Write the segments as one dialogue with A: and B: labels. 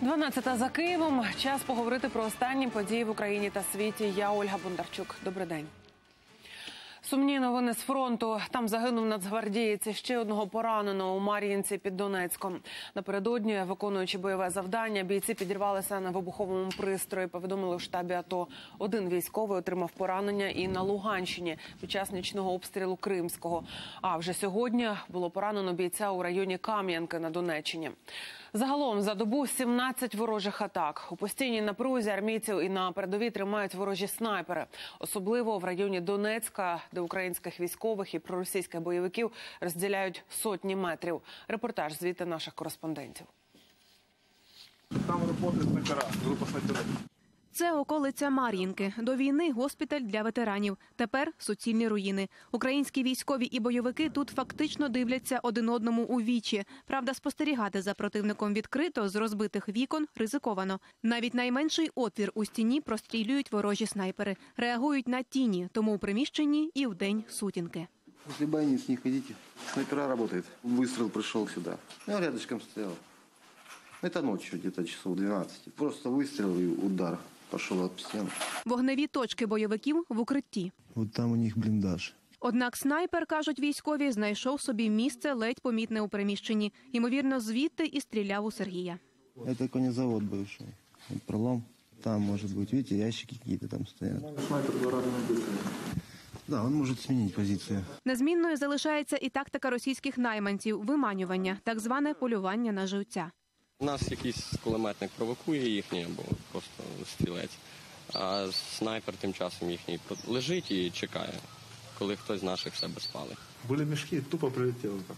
A: 12 за Києвом. Час поговорити про останні події в Україні та світі. Я Ольга Бондарчук. Добрий день. Сумні новини з фронту. Там загинув нацгвардієць ще одного пораненого у Мар'їнці під Донецьком. Напередодні, виконуючи бойове завдання, бійці підірвалися на вибуховому пристрої. Повідомили в штабі АТО. Один військовий отримав поранення і на Луганщині під час нічного обстрілу Кримського. А вже сьогодні було поранено бійця у районі Кам'янки на Донеччині. Загалом за добу 17 ворожих атак. У постійній напрузі армійців і на передовій тримають ворожі снайпери, особливо в районі Донецька, де українських військових і проросійських бойовиків розділяють сотні метрів. Репортаж звідти наших кореспондентів.
B: Там роботи снайпера, група снайперов.
C: Це околиця Мар'їнки. До війни госпіталь для ветеранів. Тепер суцільні руїни. Українські військові і бойовики тут фактично дивляться один одному у вічі. Правда, спостерігати за противником відкрито з розбитих вікон ризиковано. Навіть найменший отвір у стіні прострілюють ворожі снайпери. Реагують на тіні, тому у приміщенні і вдень сутінки.
D: После бойниц не ходите. Снайпера работает. Выстрел пришел сюда. Я рядышком стоял. Это ночью, где-то часов 12. Просто выстрел и удар. Пошел об стену.
C: Вогневі точки бойовиків в укритті.
D: Вот там у них блиндаж.
C: Однак снайпер, кажуть військові, знайшов собі місце ледь помітне у приміщенні. Ймовірно, звідти і стріляв у Сергія.
D: Это конезавод бывший. Вот пролом. Там, может быть, видите, ящики какие-то там стоят.
B: Снайпер два раза не бил.
D: Да, он может сменить позицию.
C: Незмінною залишається і тактика російських найманців виманювання, так зване полювання на живця.
E: Нас якийсь кулеметник провокує їхній або просто стрілець, а снайпер тим часом їхній лежить і чекає, коли хтось з наших себе спалить.
B: Были мешки, тупо прилетело так.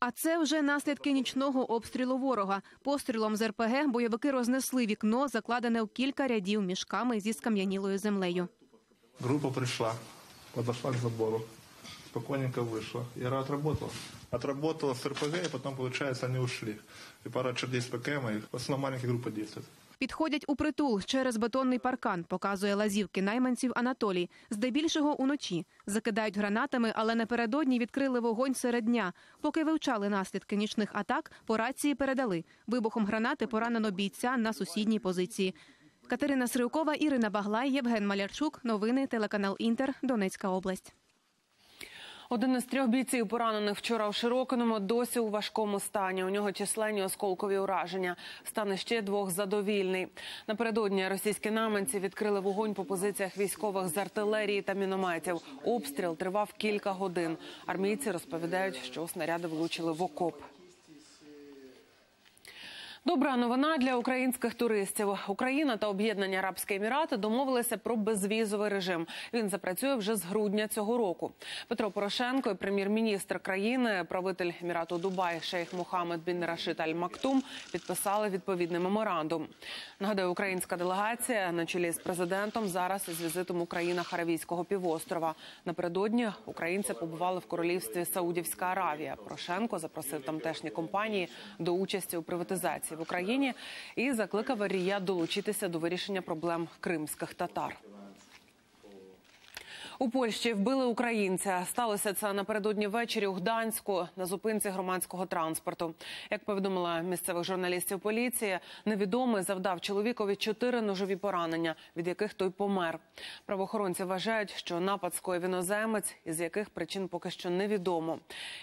C: А це вже наслідки нічного обстрілу ворога. Пострілом з РПГ бойовики рознесли вікно, закладене в кілька рядів мішками зі скам'янілою землею.
B: Группа пришла, подошла к забору, спокойненько вышла. Я отработал. Отработала с РПГ, и потом, получается, они ушли. И пара чердей с ПКМ, и в основном маленькая группа действует.
C: Підходять у притул через бетонний паркан, показує лазівки найманців Анатолій. Здебільшого уночі закидають гранатами, але напередодні відкрили вогонь серед дня. Поки вивчали наслідки нічних атак, по рації передали. Вибухом гранати поранено бійця на сусідній позиції. Катерина Сривкова, Ірина Баглай, Євген Малярчук. Новини телеканал Інтер. Донецька область.
A: Один із трьох бійців, поранених вчора у Широкиному, досі у важкому стані. У нього численні осколкові ураження. Стане ще двох задовільний. Напередодні російські наменці відкрили вогонь по позиціях військових з артилерії та мінометів. Обстріл тривав кілька годин. Армійці розповідають, що снаряди влучили в окоп. Добра новина для українських туристів. Україна та Об'єднані Арабські Емірати домовилися про безвізовий режим. Він запрацює вже з грудня цього року. Петро Порошенко і прем'єр-міністр країни, правитель Емірату Дубай Шейх Мухаммед бін Рашид Аль Мактум підписали відповідний меморандум. Нагадаю, українська делегація на чолі з президентом зараз із візитом у країнах Аравійського півострова. Напередодні українці побували в королівстві Саудівська Аравія. Порошенко запросив тамтешні компанії до участі у приватизації в Україні і закликав Рія долучитися до вирішення проблем кримських татар. У Польщі вбили українця. Сталося це напередодні ввечері у Гданську на зупинці громадського транспорту. Як повідомила місцевих журналістів поліції, невідомий завдав чоловікові чотири ножові поранення, від яких той помер. Правоохоронці вважають, що напад скоїв іноземець, із яких причин поки що невідомо.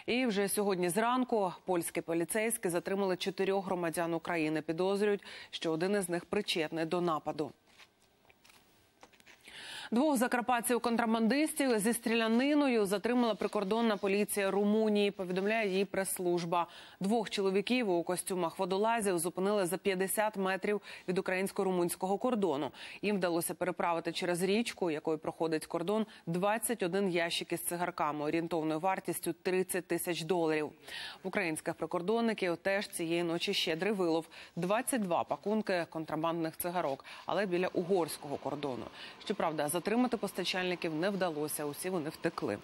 A: І вже сьогодні зранку польські поліцейські затримали чотирьох громадян України. Підозрюють, що один із них причетний до нападу. Двох закарпатців контрабандистів зі стріляниною затримала прикордонна поліція Румунії. Повідомляє її прес-служба. Двох чоловіків у костюмах водолазів зупинили за 50 метрів від українсько-румунського кордону. Їм вдалося переправити через річку, якою проходить кордон, 21 ящик із цигарками орієнтовною вартістю 30 тисяч доларів. В українських прикордонників теж цієї ночі щедрий вилов 22 пакунки контрабандних цигарок, але біля угорського кордону. Щоправда, затримати постачальників не вдалося. Усі вони втекли.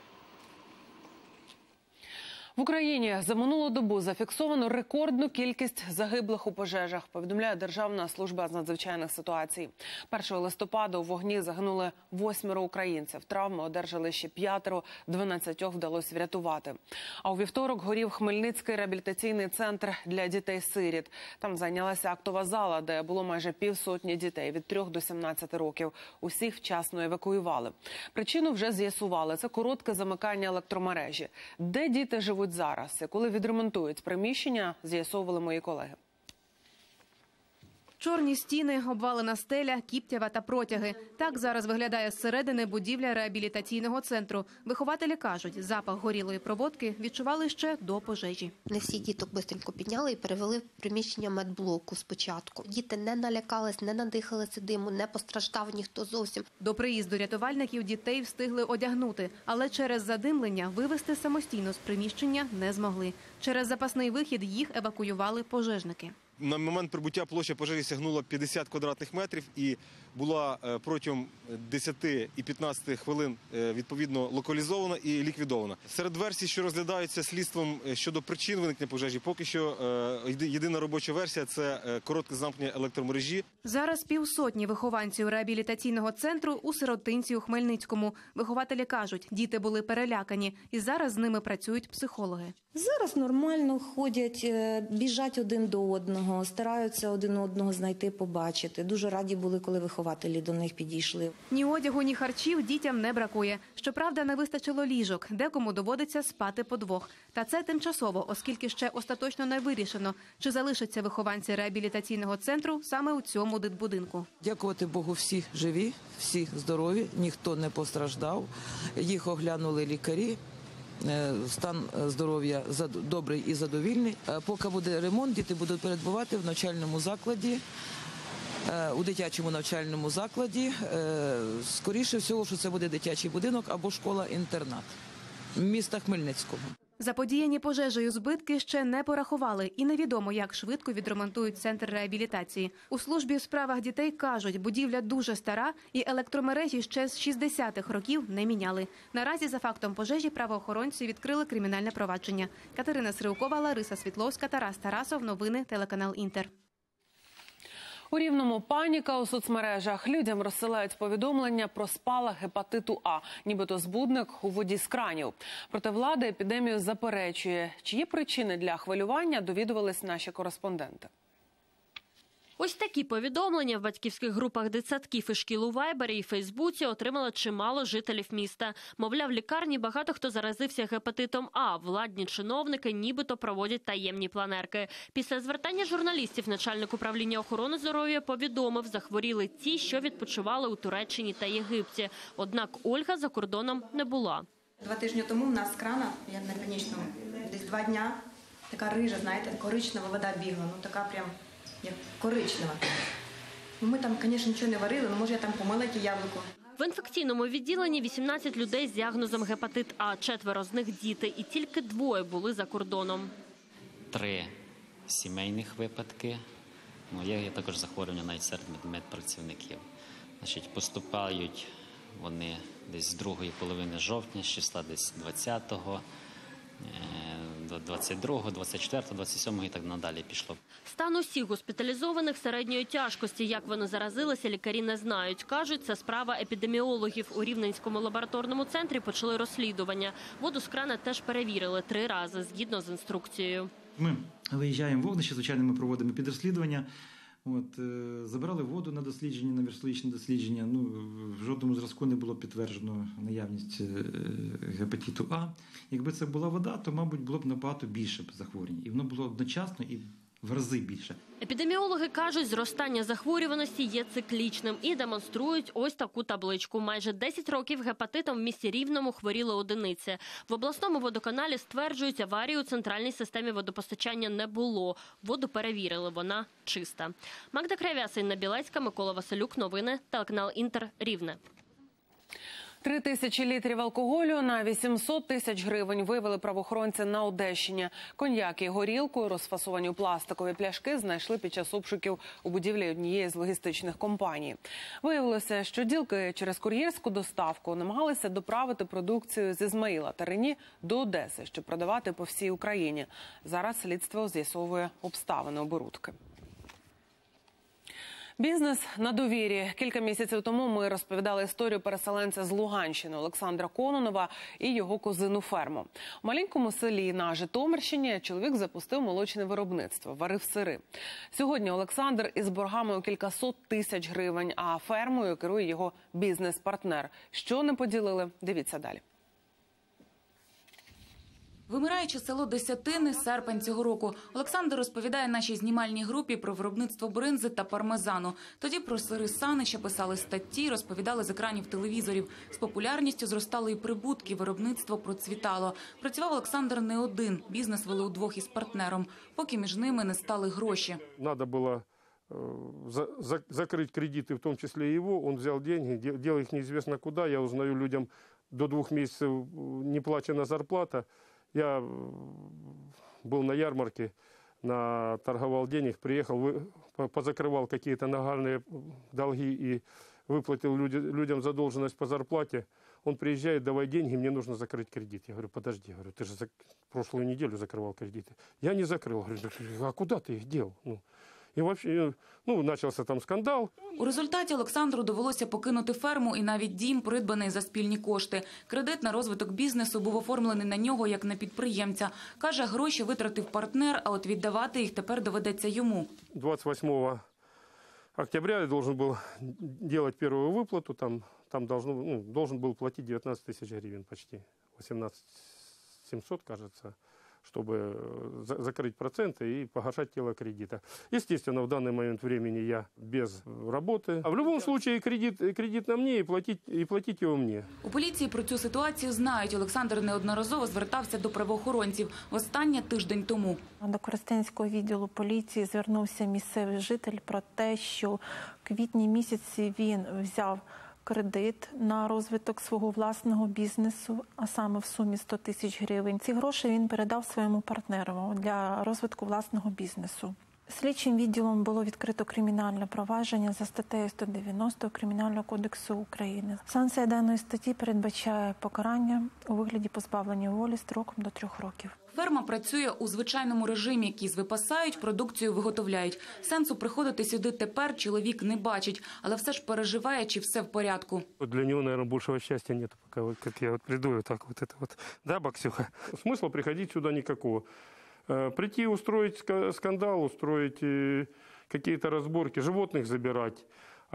A: В Україні за минулу добу зафіксовано рекордну кількість загиблих у пожежах. Повідомляє Державна служба з надзвичайних ситуацій. 1 листопада у вогні загинули восьмеро українців. Травми одержали ще п'ятеро, 12 вдалося врятувати. А у вівторок горів Хмельницький реабілітаційний центр для дітей-сиріт. Там зайнялася актова зала, де було майже півсотні дітей від 3 до 17 років. Усіх вчасно евакуювали. Причину вже з'ясували. Це коротке замикання електромережі. Де діти живуть зараз коли відремонтують приміщення, з'ясовували мої колеги.
C: Чорні стіни, обвалена стеля, кіптява та протяги. Так зараз виглядає зсередини будівля реабілітаційного центру. Вихователі кажуть, запах горілої проводки відчували ще до пожежі.
F: Не всіх діток бистренько підняли і перевели в приміщення медблоку спочатку. Діти не налякались, не надихалися диму, не постраждав ніхто зовсім.
C: До приїзду рятувальників дітей встигли одягнути, але через задимлення вивезти самостійно з приміщення не змогли. Через запасний вихід їх евакуювали пожежники.
G: На момент прибуття площа пожежі сягнула 50 квадратних метрів і була е, протягом 10 і 15 хвилин е, відповідно локалізована і ліквідована. Серед версій, що розглядаються слідством е, щодо причин виникнення пожежі, поки що е, єдина робоча версія це е, коротке замкнення електромережі.
C: Зараз півсотні вихованців реабілітаційного центру у сиротинці у Хмельницькому. Вихователі кажуть, діти були перелякані, і зараз з ними працюють психологи.
H: Зараз нормально ходять, е, біжать один до одного, стараються один одного знайти, побачити. Дуже раді були, коли вихователі до них підійшли.
C: Ні одягу, ні харчів дітям не бракує. Щоправда, не вистачило ліжок, декому доводиться спати по двох. Та це тимчасово, оскільки ще остаточно не вирішено, чи залишаться вихованці реабілітаційного центру саме у цьому дитбудинку.
I: Дякувати Богу, всі живі, всі здорові, ніхто не постраждав. Їх оглянули лікарі. Е, Стан е, здоров'я добрий і задовільний. Е, Поки буде ремонт, діти будуть перебувати в навчальному закладі, у дитячому навчальному закладі. Е, Скоріше всього, що це буде дитячий будинок або школа-інтернат міста Хмельницького.
C: Заподіяні пожежею збитки ще не порахували, і невідомо, як швидко відремонтують центр реабілітації. У службі у справах дітей кажуть, будівля дуже стара, і електромережі ще з 60-х років не міняли. Наразі за фактом пожежі правоохоронці відкрили кримінальне провадження. Катерина Сривкова, Лариса Світловська, Тарас Тарасов. Новини телеканал Інтер.
A: У рівному паніка у соцмережах людям розсилають повідомлення про спалах гепатиту А, нібито збудник у воді з кранів. Проте влада епідемію заперечує. Чи є причини для хвилювання? Довідувались наші кореспонденти.
J: Ось такі повідомлення в батьківських групах дитсадків і шкіл у Вайбері і Фейсбуці отримали чимало жителів міста. Мовляв, лікарні багато хто заразився гепатитом А. Владні чиновники нібито проводять таємні планерки. Після звертання журналістів начальник управління охорони здоров'я повідомив, захворіли ті, що відпочивали у Туреччині та Єгипті. Однак Ольга за кордоном не була.
K: Два тижні тому в нас крана, я на північному, десь два дня, така рижа, знаєте, коричнева вода бігла, ну така прям як коричнева. Ну, Ми там, звісно, нічого не варили, ну може я там помила ті яблуко.
J: В інфекційному відділенні 18 людей з діагнозом гепатит А, четверо з них діти, і тільки двоє були за кордоном.
L: три сімейних випадки. Ну, є, є також захворювання навіть серед медпрацівників. Значить, поступають вони десь з другої половини жовтня, з числа десь 20-го, е, до 22-го, 24-го, 27-го і так надалі пішло.
J: Стан усіх госпіталізованих середньої тяжкості. Як вони заразилися, лікарі не знають. Кажуть, це справа епідеміологів. У Рівненському лабораторному центрі почали розслідування. Воду з крана теж перевірили три рази, згідно з інструкцією.
M: Ми виїжджаємо в вогнище, звичайно, ми проводимо підрозслідування. От, Забрали воду на дослідження, на вірусологічне дослідження. Ну, в жодному зразку не було підтверджено наявність е, гепатиту А. Якби це була вода, то, мабуть, було б набагато більше захворювань. І воно було одночасно і в рази більше.
J: Епідеміологи кажуть, зростання захворюваності є циклічним і демонструють ось таку табличку. Майже 10 років гепатитом в місті Рівному хворіли одиниці. В обласному водоканалі стверджують, аварії у центральній системі водопостачання не було. Воду перевірили, вона чиста. Магда Кривяса, Інна Білецька, Микола Василюк. Новини. Телеканал Інтер. Рівне.
A: Три тисячі літрів алкоголю на 800 тисяч гривень вивели правоохоронці на Одещині. Коньяк і горілку, розфасовані у пластикові пляшки, знайшли під час обшуків у будівлі однієї з логістичних компаній. Виявилося, що ділки через кур'єрську доставку намагалися доправити продукцію з Ізмаїла та Рені до Одеси, щоб продавати по всій Україні. Зараз слідство з'ясовує обставини оборудки. Бізнес на довірі. Кілька місяців тому ми розповідали історію переселенця з Луганщини Олександра Кононова і його козину ферму. У маленькому селі на Житомирщині чоловік запустив молочне виробництво, варив сири. Сьогодні Олександр із боргами у кількасот тисяч гривень, а фермою керує його бізнес-партнер. Що не поділили? Дивіться далі.
N: Вимираючи село Десятини, серпень цього року, Олександр розповідає нашій знімальній групі про виробництво бринзи та пармезану. Тоді про сири Санича писали статті, розповідали з екранів телевізорів. З популярністю зростали і прибутки, виробництво процвітало. Працював Олександр не один. Бізнес вели удвох із партнером, поки між ними не стали гроші.
O: Надо было э, за- за- закрыть кредиты, в том числе и его. Он взял деньги, де- дел их неизвестно куда. Я узнаю людям до двух месяцев э, не плачена зарплата. Я э, был на ярмарке, на торговал денег, приехал, вы- по- позакрывал какие-то нагальные долги и выплатил люди- людям задолженность по зарплате. Он приезжает, давай деньги, мне нужно закрыть кредит. Я говорю, подожди, говорю, ты же за прошлую неделю закрывал кредиты. Я не закрыл. Говорю, а куда ты их дел? Ну, и вообще, э, ну, начался там скандал.
N: У результаті Олександру довелося покинути ферму і навіть дім, придбаний за спільні кошти. Кредит на розвиток бізнесу був оформлений на нього як на підприємця. Каже, гроші витратив партнер, а от віддавати їх тепер доведеться йому.
O: 28 октября я должен был делать первую выплату. Там, там должно, ну, должен был платить 19 тысяч гривен почти. 18 700, кажется, чтобы э, за- закрыть проценты и погашать тело кредита. Естественно, в данный момент времени я без э, работы. А в любом случае кредит, кредит на мне и платить, и платить его мне.
N: У поліції про цю ситуацію знають. Олександр неодноразово звертався до правоохоронців. Востаннє тиждень тому.
P: До Коростенського відділу поліції звернувся місцевий житель про те, що в квітні місяці він взяв кредит на розвиток свого власного бізнесу, а саме в сумі 100 тисяч гривень. Ці гроші він передав своєму партнеру для розвитку власного бізнесу. Слідчим відділом було відкрито кримінальне провадження за статтею 190 Кримінального кодексу України. Санкція даної статті передбачає покарання у вигляді позбавлення волі строком до трьох років.
N: Ферма працює у звичайному режимі. Кіз випасають, продукцію виготовляють. Сенсу приходити сюди тепер чоловік не бачить, але все ж переживає, чи все в порядку.
O: Вот Для него, наверное, большего счастья нет, пока вот как я вот приду, и вот так вот это вот. Да, Баксюха? Смысла приходить сюда никакого. Э, Прийти, устроить ска- скандал, устроить э, какие-то разборки, животных забирать.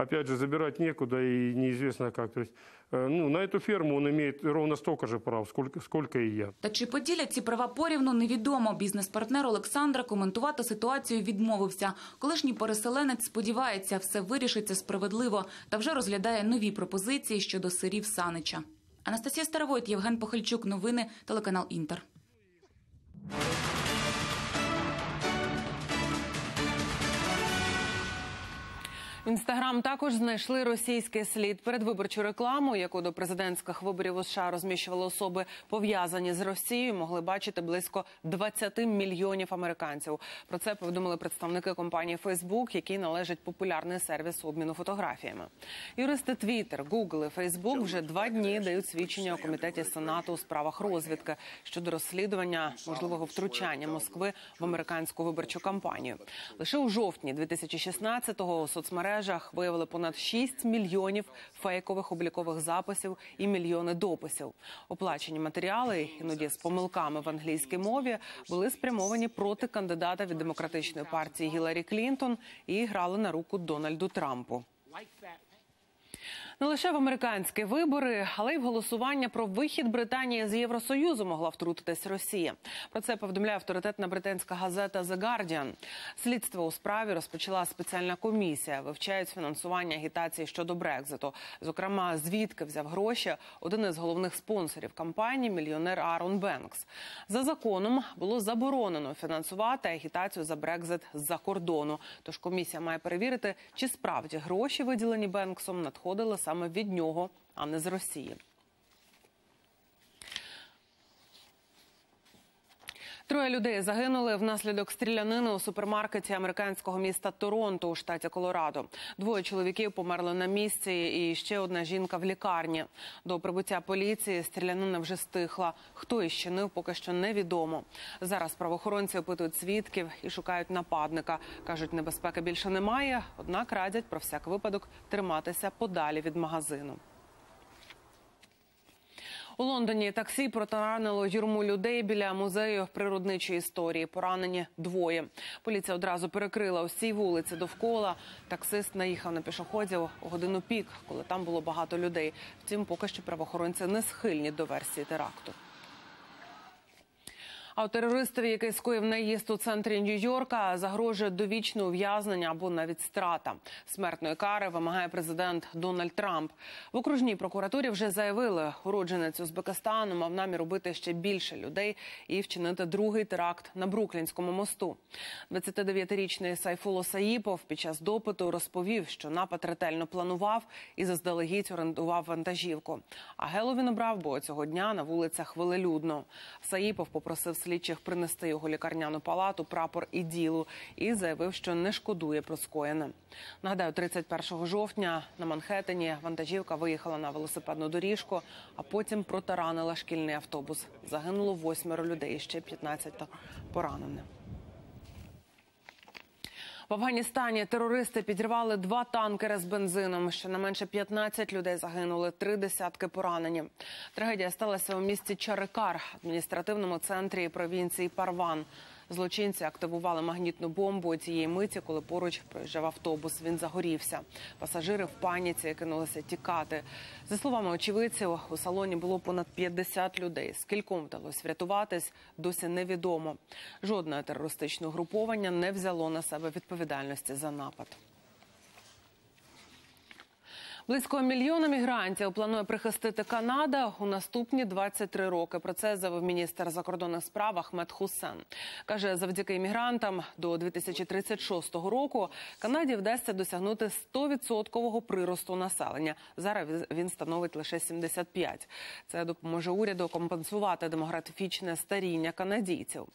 O: Опять же, забирать некуда и неизвестно как. То есть, э, ну, на эту ферму он имеет ровно столько же прав, сколько, сколько и я.
N: Та чи поділять ці права порівну, невідомо. Бізнес-партнер Олександра коментувати ситуацію відмовився. Колишній переселенець сподівається, все вирішиться справедливо та вже розглядає нові пропозиції щодо сирів Санича. Анастасія Старовойт, Євген Похильчук. Новини телеканал Інтер.
A: Інстаграм також знайшли російський слід передвиборчу рекламу, яку до президентських виборів у США розміщували особи пов'язані з Росією. Могли бачити близько 20 мільйонів американців. Про це повідомили представники компанії Facebook, який належить популярний сервіс обміну фотографіями. Юристи Twitter, Google і Facebook вже два дні дають свідчення у комітеті Сенату у справах розвідки щодо розслідування можливого втручання Москви в американську виборчу кампанію. Лише у жовтні 2016-го у соцмережах виявили понад 6 мільйонів фейкових облікових записів і мільйони дописів. Оплачені матеріали, іноді з помилками в англійській мові, були спрямовані проти кандидата від демократичної партії Гіларі Клінтон і грали на руку Дональду Трампу. Не лише в американські вибори, але й в голосування про вихід Британії з Євросоюзу могла втрутитись Росія. Про це повідомляє авторитетна британська газета The Guardian. Слідство у справі розпочала спеціальна комісія. Вивчають фінансування агітації щодо Брекзиту. Зокрема, звідки взяв гроші один із головних спонсорів кампанії мільйонер Арон Бенкс. За законом було заборонено фінансувати агітацію за Брекзит з-за кордону. Тож комісія має перевірити, чи справді гроші, виділені Бенксом, надходили саме від нього, а не з Росії. Троє людей загинули внаслідок стрілянини у супермаркеті американського міста Торонто у штаті Колорадо. Двоє чоловіків померли на місці, і ще одна жінка в лікарні. До прибуття поліції стрілянина вже стихла. Хто її щинив, поки що невідомо. Зараз правоохоронці опитують свідків і шукають нападника. кажуть, небезпеки більше немає однак радять про всяк випадок триматися подалі від магазину. У Лондоні таксі протаранило юрму людей біля музею природничої історії. Поранені двоє. Поліція одразу перекрила усі вулиці довкола. Таксист наїхав на пішоходів у годину пік, коли там було багато людей. Втім, поки що правоохоронці не схильні до версії теракту. А терористові, який скоїв наїзд у центрі Нью-Йорка, загрожує довічне ув'язнення або навіть страта. Смертної кари вимагає президент Дональд Трамп. В окружній прокуратурі вже заявили, уродженець Узбекистану мав намір убити ще більше людей і вчинити другий теракт на Бруклінському мосту. 29-річний Сайфуло Саїпов під час допиту розповів, що напад ретельно планував і заздалегідь орендував вантажівку. А Гело він обрав, бо цього дня на вулицях велелюдно. Саїпов попросив слідчих принести його лікарняну палату, прапор і ділу і заявив, що не шкодує про скоєне. Нагадаю, 31 жовтня на Манхеттені вантажівка виїхала на велосипедну доріжку, а потім протаранила шкільний автобус. Загинуло восьмеро людей, ще 15 поранені. В Афганістані терористи підірвали два танкери з бензином. Щонайменше 15 людей загинули, три десятки поранені. Трагедія сталася у місті Чарикар, адміністративному центрі провінції Парван. Злочинці активували магнітну бомбу цієї миті, коли поруч проїжджав автобус. Він загорівся. Пасажири в паніці кинулися тікати. За словами очевидців, у салоні було понад 50 людей. Скільком вдалося врятуватись, досі невідомо. Жодне терористичне груповання не взяло на себе відповідальності за напад. Близько мільйона мігрантів планує прихистити Канада у наступні 23 роки. Про це заявив міністр закордонних справ Ахмед Хусен. Каже, завдяки іммігрантам до 2036 року Канаді вдасться досягнути 100% приросту населення. Зараз він становить лише 75. Це допоможе уряду компенсувати демографічне старіння канадійців.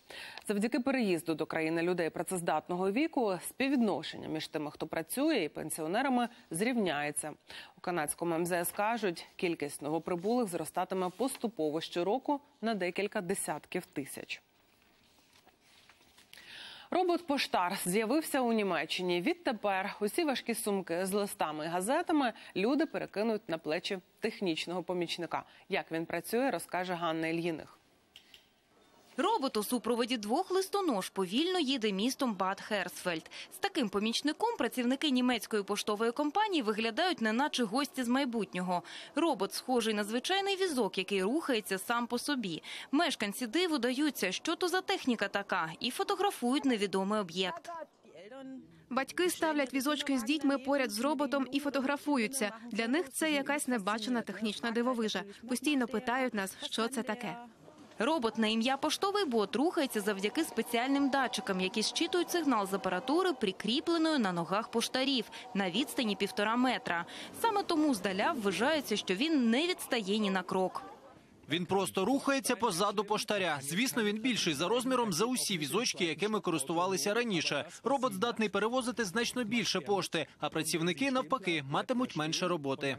A: Завдяки переїзду до країни людей працездатного віку співвідношення між тими, хто працює, і пенсіонерами зрівняється. У канадському МЗС кажуть, кількість новоприбулих зростатиме поступово щороку на декілька десятків тисяч. Робот-поштар з'явився у Німеччині. Відтепер усі важкі сумки з листами і газетами люди перекинуть на плечі технічного помічника. Як він працює, розкаже Ганна Ільїних.
Q: Робот у супроводі двох листонож повільно їде містом Бад Херсфельд. З таким помічником працівники німецької поштової компанії виглядають неначе гості з майбутнього. Робот схожий на звичайний візок, який рухається сам по собі. Мешканці диву даються, що то за техніка така, і фотографують невідомий об'єкт.
C: Батьки ставлять візочки з дітьми поряд з роботом і фотографуються. Для них це якась небачена технічна дивовижа. Постійно питають нас, що це таке.
Q: Робот на ім'я поштовий бот рухається завдяки спеціальним датчикам, які щитують сигнал з апаратури, прикріпленою на ногах поштарів на відстані півтора метра. Саме тому здаля вважається, що він не відстає ні на крок.
R: Він просто рухається позаду поштаря. Звісно, він більший за розміром за усі візочки, якими користувалися раніше. Робот здатний перевозити значно більше пошти, а працівники навпаки матимуть менше роботи.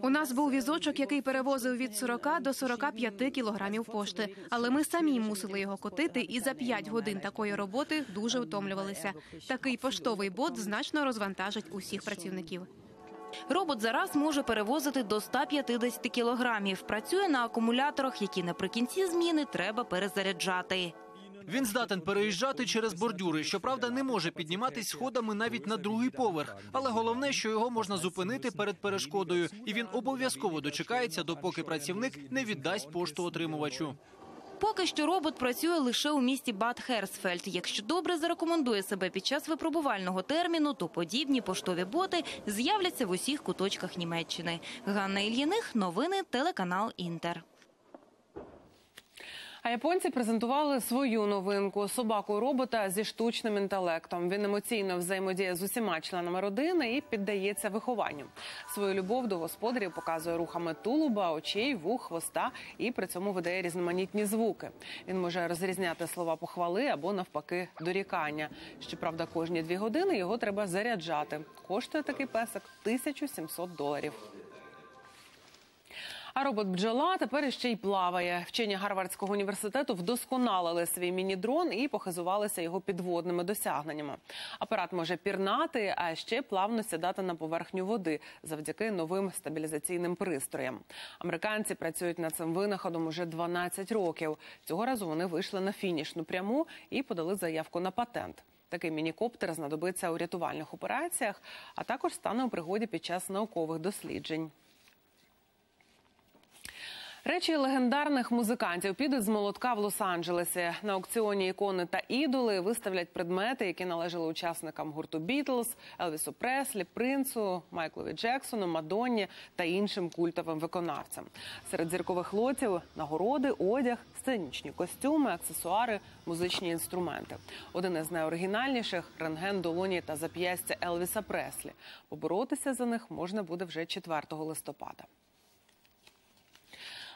C: У нас був візочок, який перевозив від 40 до 45 кілограмів пошти. Але ми самі мусили його котити, і за 5 годин такої роботи дуже втомлювалися. Такий поштовий бот значно розвантажить усіх працівників.
Q: Робот зараз може перевозити до 150 кілограмів. Працює на акумуляторах, які наприкінці зміни треба перезаряджати.
R: Він здатен переїжджати через бордюри. Щоправда, не може підніматись сходами навіть на другий поверх. Але головне, що його можна зупинити перед перешкодою, і він обов'язково дочекається, допоки працівник не віддасть пошту отримувачу.
Q: Поки що робот працює лише у місті Бад Херсфельд. Якщо добре зарекомендує себе під час випробувального терміну, то подібні поштові боти з'являться в усіх куточках Німеччини. Ганна Ільяних, новини, телеканал Інтер.
A: А японці презентували свою новинку собаку робота зі штучним інтелектом. Він емоційно взаємодіє з усіма членами родини і піддається вихованню. Свою любов до господарів показує рухами тулуба, очей, вух, хвоста і при цьому видає різноманітні звуки. Він може розрізняти слова похвали або навпаки дорікання. Щоправда, кожні дві години його треба заряджати. Коштує такий песик 1700 доларів. А робот бджола тепер іще й плаває. Вчені Гарвардського університету вдосконалили свій міні-дрон і похизувалися його підводними досягненнями. Апарат може пірнати, а ще плавно сідати на поверхню води завдяки новим стабілізаційним пристроям. Американці працюють над цим винаходом уже 12 років. Цього разу вони вийшли на фінішну пряму і подали заявку на патент. Такий мінікоптер знадобиться у рятувальних операціях, а також стане у пригоді під час наукових досліджень. Речі легендарних музикантів підуть з молотка в Лос-Анджелесі. На аукціоні ікони та ідоли виставлять предмети, які належали учасникам гурту Бітлз, Елвісу Преслі, Принцу, Майклові Джексону, Мадонні та іншим культовим виконавцям. Серед зіркових лотів нагороди, одяг, сценічні костюми, аксесуари, музичні інструменти. Один із найоригінальніших рентген долоні та зап'ястя Елвіса Преслі. Поборотися за них можна буде вже 4 листопада.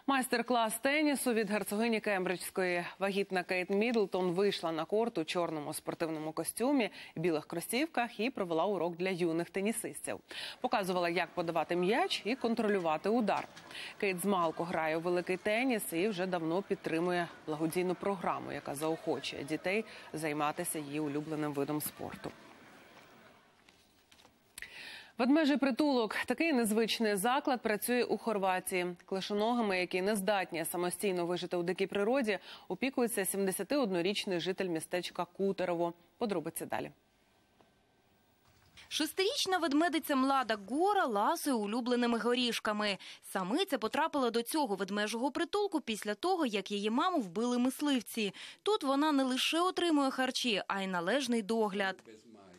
A: Майстер-клас тенісу від герцогині Кембриджської вагітна Кейт Мідлтон вийшла на корт у чорному спортивному костюмі, білих кросівках і провела урок для юних тенісистів. Показувала, як подавати м'яч і контролювати удар. Кейт змалку грає у великий теніс і вже давно підтримує благодійну програму, яка заохочує дітей займатися її улюбленим видом спорту. Ведмежий притулок такий незвичний заклад працює у Хорватії. Клишоногами, які не здатні самостійно вижити у дикій природі, опікується 71-річний житель містечка Кутерово. Подробиці далі.
Q: Шестирічна ведмедиця Млада Гора ласує улюбленими горішками. Самиця потрапила до цього ведмежого притулку після того, як її маму вбили мисливці. Тут вона не лише отримує харчі, а й належний догляд.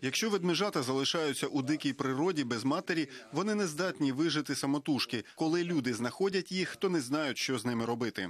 S: Якщо ведмежата залишаються у дикій природі без матері, вони не здатні вижити самотужки. Коли люди знаходять їх, то не знають, що з ними робити.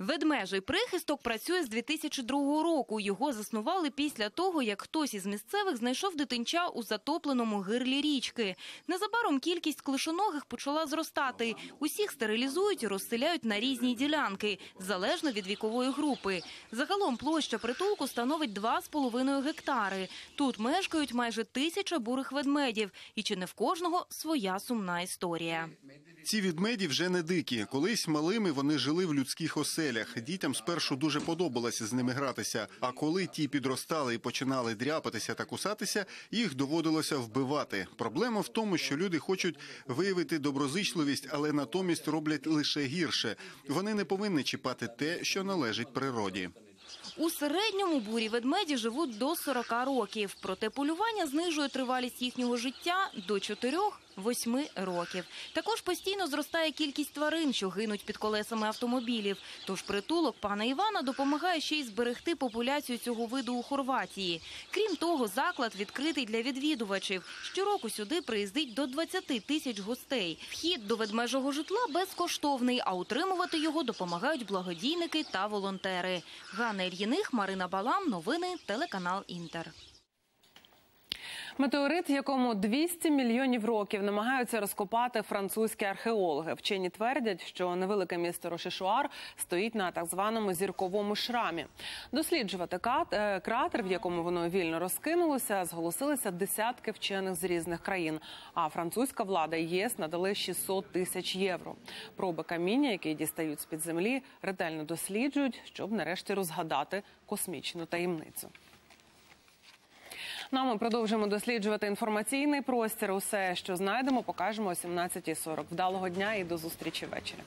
Q: Ведмежий прихисток працює з 2002 року. Його заснували після того, як хтось із місцевих знайшов дитинча у затопленому гирлі річки. Незабаром кількість клишоногих почала зростати. Усіх стерилізують і розселяють на різні ділянки, залежно від вікової групи. Загалом площа притулку становить 2,5 гектари. Тут мешкають майже тисяча бурих ведмедів. І чи не в кожного своя сумна історія.
S: Ці відмеді вже не дикі. Колись малими вони жили в людських оселях. Дітям спершу дуже подобалося з ними гратися. А коли ті підростали і починали дряпатися та кусатися, їх доводилося вбивати. Проблема в тому, що люди хочуть виявити доброзичливість, але натомість роблять лише гірше. Вони не повинні чіпати те, що належить природі.
Q: У середньому бурі ведмеді живуть до 40 років. Проте полювання знижує тривалість їхнього життя до 4-8 років. Також постійно зростає кількість тварин, що гинуть під колесами автомобілів. Тож притулок пана Івана допомагає ще й зберегти популяцію цього виду у Хорватії. Крім того, заклад відкритий для відвідувачів. Щороку сюди приїздить до 20 тисяч гостей. Вхід до ведмежого житла безкоштовний, а утримувати його допомагають благодійники та волонтери. Ганна Ільїних, Марина Балам. Новини телеканал Інтер.
A: Метеорит, якому 200 мільйонів років намагаються розкопати французькі археологи. Вчені твердять, що невелике місто Рошишуар стоїть на так званому зірковому шрамі. Досліджувати кратер, в якому воно вільно розкинулося, зголосилися десятки вчених з різних країн. А французька влада ЄС надали 600 тисяч євро. Проби каміння, які дістають з під землі, ретельно досліджують, щоб нарешті розгадати космічну таємницю. Ну, а ми продовжимо досліджувати інформаційний простір. Усе, що знайдемо, покажемо о 17.40. Вдалого дня і до зустрічі ввечері.